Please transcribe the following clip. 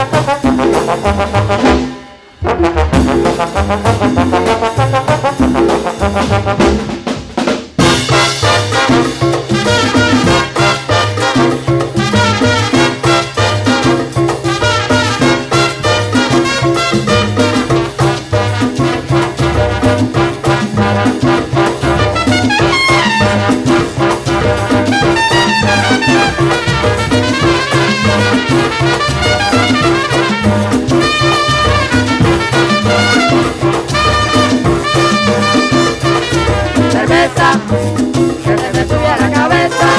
Se me que se me sube la cabeza.